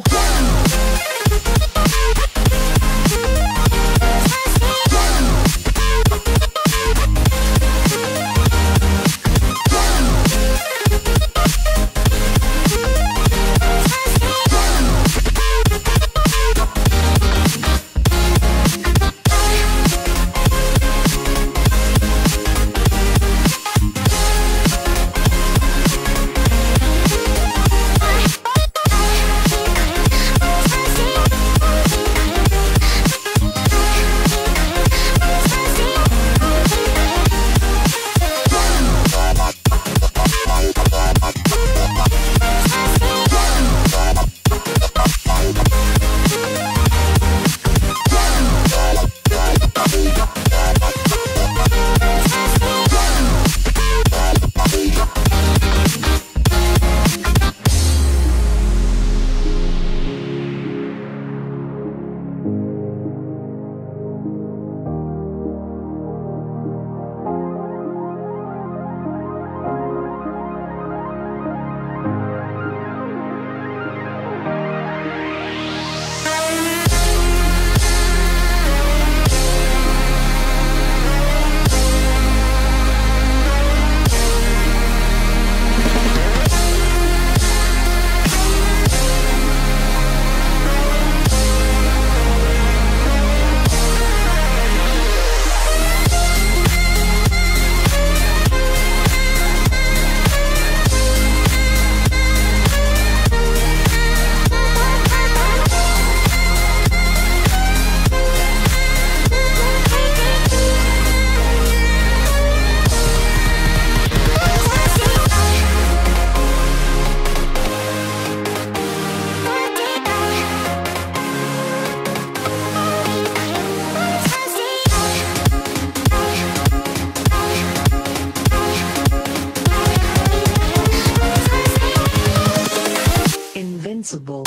go. possible.